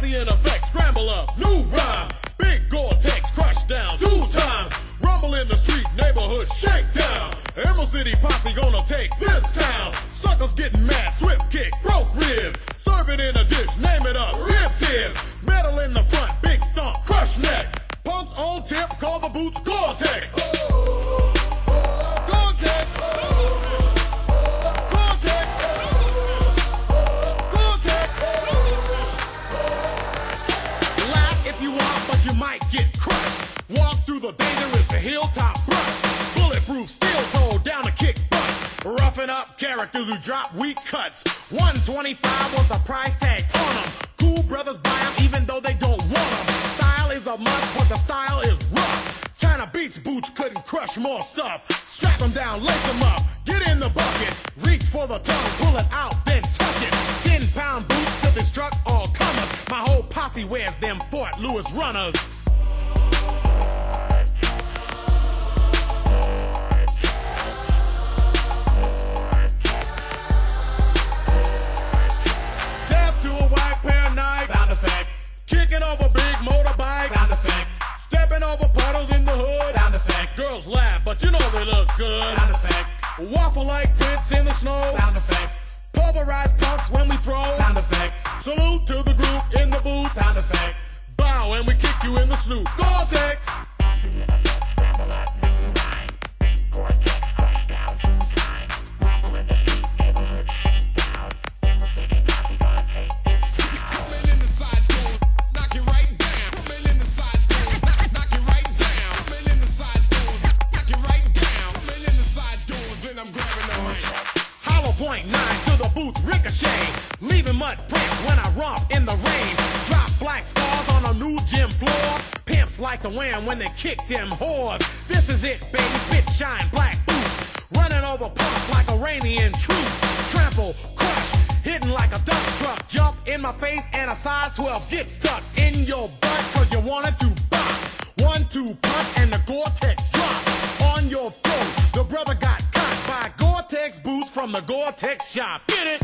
Classy in effect, scramble up, new rhyme. Big Gore-Tex, crush down, two time. Rumble in the street, neighborhood shakedown. Emerald City posse gonna take this town. Suckers getting mad, swift kick, broke rib. Serve it in a dish, name it up, rib tip. Metal in the front. Hilltop brush. Bulletproof steel toe down to kick butt. Roughing up characters who drop weak cuts. 125 was the price tag on them. Cool brothers buy them even though they don't want them. Style is a must, but the style is rough. China Beats boots couldn't crush more stuff. Strap them down, lace them up, get in the bucket. Reach for the tongue, pull it out, then tuck it. 10 pound boots to destruct all comers. My whole posse wears them Fort Lewis runners. You look good. Sound effect. Waffle like Prince in the snow. Sound effect. Pulverized punks when we throw. Sound effect. Salute to the group in the booth. Sound effect. Bow and we kick you in the snoot. Gore-Tex. I'm grabbing the mic. Hollow point nine to the booth ricochet. Leaving mud prints when I romp in the rain. Drop black scars on a new gym floor. Pimps like to win when they kick them whores. This is it, baby. Bitch shine black boots. Running over punks like a Iranian troops. Trample, crush, hitting like a dump truck. Jump in my face and a size 12 get stuck in your butt cause you wanted to box. One, two punch and the Gore-Tex drop on your throat. From the Gore-Tex shop. Get it?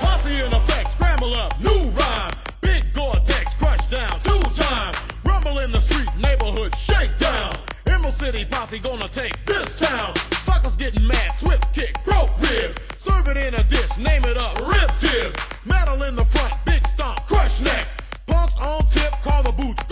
Posse in effect, scramble up, new rhyme. Big Gore-Tex, crush down, two time. Rumble in the street, neighborhood, shakedown. Emerald City posse gonna take this town. Suckers getting mad, swift kick, broke rib. Serve it in a dish, name it up, rib tip. Metal in the front, big stomp, crush neck. Punks on tip, call the boots.